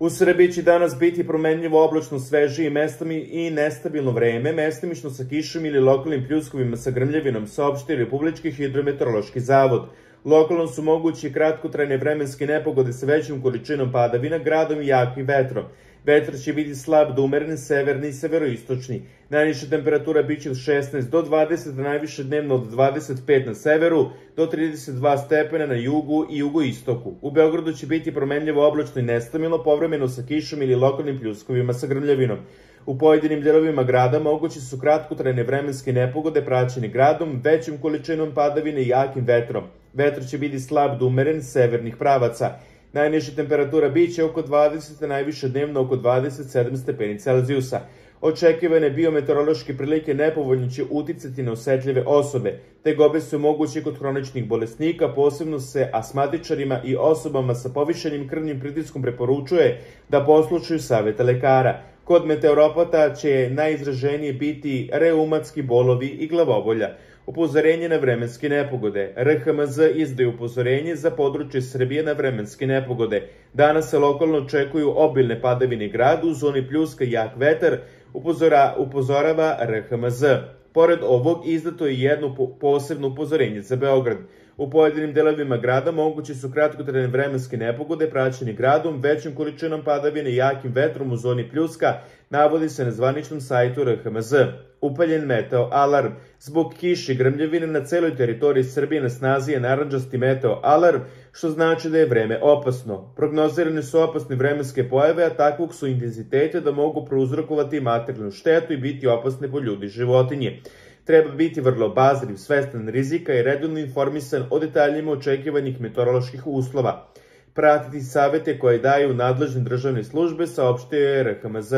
U Srbiji će danas biti promenljivo oblačno svežije mestami i nestabilno vreme, mestimično sa kišom ili lokalnim pljuskovima sa grmljavinom, saopštio Republički hidrometeorološki zavod. Lokalno su mogući kratkotrajne vremenske nepogode sa većom količinom padavina, gradom i jakim vetrom. Vetar će biti slab do umeren, severni i severoistočni. Najniša temperatura biće od 16 do 20, a najviše dnevno od 25 na severu, do 32 stepena na jugu i jugoistoku. U Beogradu će biti promenljivo oblačno i nestamilno, povremeno sa kišom ili lokalnim pljuskovima sa grmljavinom. U pojedinim delovima grada moguće su kratkotrajne vremenske nepogode praćeni gradom, većim količinom padavine i jakim vetrom. Vetar će biti slab do umeren severnih pravaca. Najniža temperatura biće oko 20, a najviše dnevno oko 27 stepeni Celzijusa. Očekivane biometeorološke prilike nepovoljno će uticati na osetljive osobe. Te gobe su moguće kod hroničnih bolesnika, posebno se asmatičarima i osobama sa povišenim krvnim pritiskom preporučuje da poslušaju savete lekara. Kod meteoropata će najizraženije biti reumatski bolovi i glavobolja. Upozorenje na vremenske nepogode. RHMZ izdaje upozorenje za područje Srbije na vremenske nepogode. Danas se lokalno očekuju obilne padavine gradu, u zoni pljuska jak vetar, upozora, upozorava RHMZ. Pored ovog, izdato je jedno posebno upozorenje za Beograd. U pojedinim delovima grada moguće su kratkotrajne vremenske nepogode praćeni gradom, većim količinom padavine i jakim vetrom u zoni pljuska, navodi se na zvaničnom sajtu RHMZ. Upaljen meteo alarm. Zbog kiši grmljavine na celoj teritoriji Srbije na snazi je naranđasti meteo alarm, što znači da je vreme opasno. Prognozirane su opasne vremenske pojave, a takvog su intenzitete da mogu prouzrokovati materijalnu štetu i biti opasne po ljudi i životinje. Treba biti vrlo bazriv, svestan rizika i redovno informisan o detaljima očekivanih meteoroloških uslova. Pratiti savete koje daju nadležne državne službe, saopštio je RHMZ.